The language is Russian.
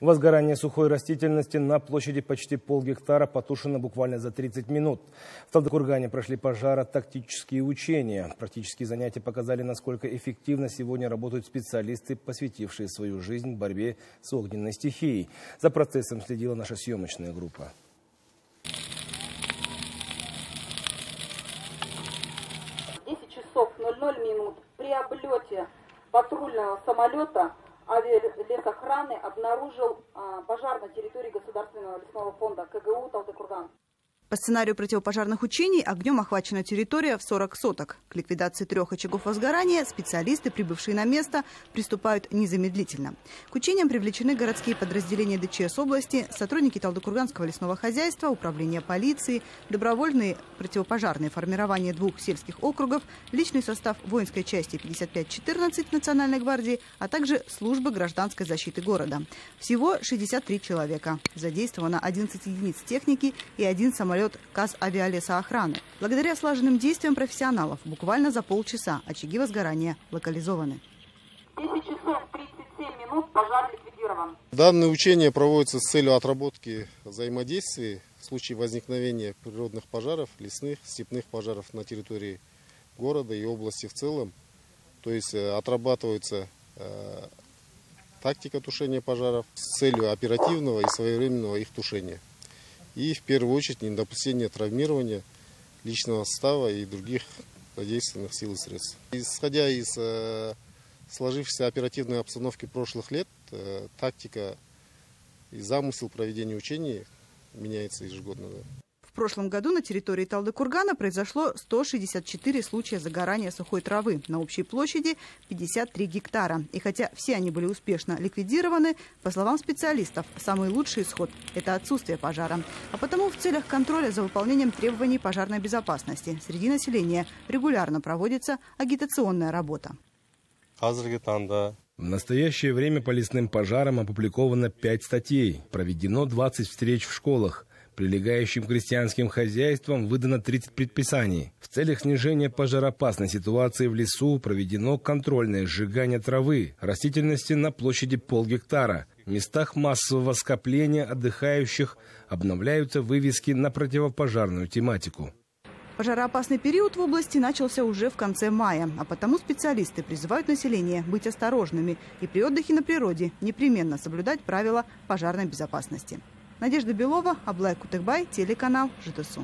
Возгорание сухой растительности на площади почти полгектара потушено буквально за 30 минут. В Талдыкургане прошли пожаро-тактические учения. Практические занятия показали, насколько эффективно сегодня работают специалисты, посвятившие свою жизнь борьбе с огненной стихией. За процессом следила наша съемочная группа. 00 минут при облете патрульного самолета авиалесохраны обнаружил а, пожар на территории Государственного лесного фонда КГУ Талтыкурган. По сценарию противопожарных учений огнем охвачена территория в 40 соток. К ликвидации трех очагов возгорания специалисты, прибывшие на место, приступают незамедлительно. К учениям привлечены городские подразделения ДЧС области, сотрудники Талдыкурганского лесного хозяйства, управления полиции, добровольные противопожарные формирования двух сельских округов, личный состав воинской части 5514 Национальной гвардии, а также службы гражданской защиты города. Всего 63 человека. Задействовано 11 единиц техники и один самолет самолет КАЗ авиалесоохраны. Благодаря слаженным действиям профессионалов буквально за полчаса очаги возгорания локализованы. 10 часов 37 минут пожар ликвидирован. Данное учение проводится с целью отработки взаимодействия в случае возникновения природных пожаров, лесных, степных пожаров на территории города и области в целом. То есть э, отрабатывается э, тактика тушения пожаров с целью оперативного и своевременного их тушения и в первую очередь недопущение травмирования личного состава и других задействованных сил и средств. Исходя из э, сложившейся оперативной обстановки прошлых лет, э, тактика и замысел проведения учений меняется ежегодно. В прошлом году на территории Талды-Кургана произошло 164 случая загорания сухой травы на общей площади 53 гектара. И хотя все они были успешно ликвидированы, по словам специалистов, самый лучший исход – это отсутствие пожара. А потому в целях контроля за выполнением требований пожарной безопасности среди населения регулярно проводится агитационная работа. В настоящее время по лесным пожарам опубликовано 5 статей, проведено 20 встреч в школах. Прилегающим крестьянским хозяйствам выдано 30 предписаний. В целях снижения пожароопасной ситуации в лесу проведено контрольное сжигание травы, растительности на площади полгектара. В местах массового скопления отдыхающих обновляются вывески на противопожарную тематику. Пожароопасный период в области начался уже в конце мая, а потому специалисты призывают население быть осторожными и при отдыхе на природе непременно соблюдать правила пожарной безопасности. Надежда Белова, Аблай Кутыгбай, телеканал ЖТСУ.